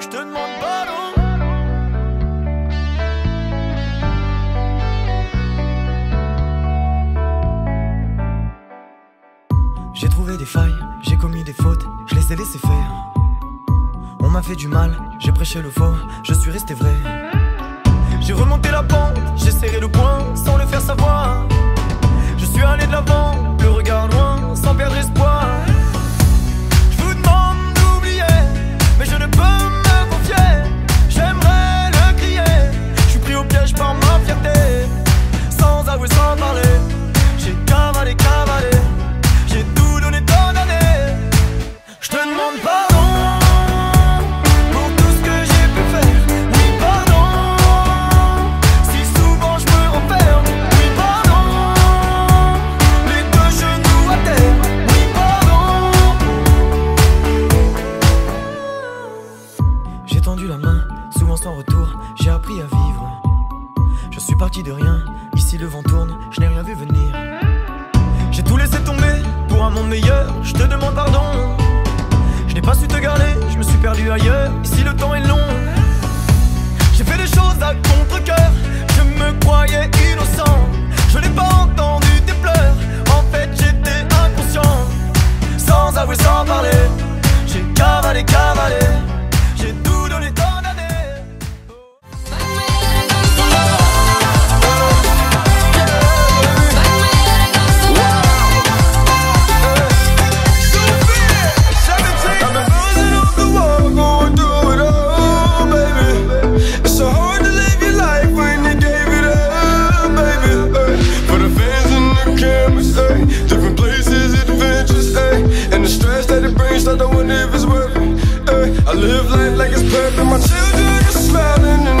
je demande pas. J'ai trouvé des failles, j'ai commis des fautes, je les ai laissées faire. On m'a fait du mal, j'ai prêché le faux, je suis resté vrai. parti de rien, ici le vent tourne, je n'ai rien vu venir. J'ai tout laissé tomber pour un monde meilleur, je te demande pardon. Je n'ai pas su te garder, je me suis perdu ailleurs, ici le temps est long. my children are smiling